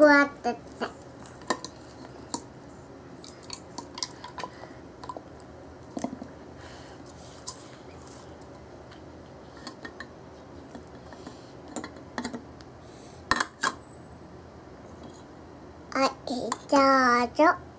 こうってって。はいどうぞ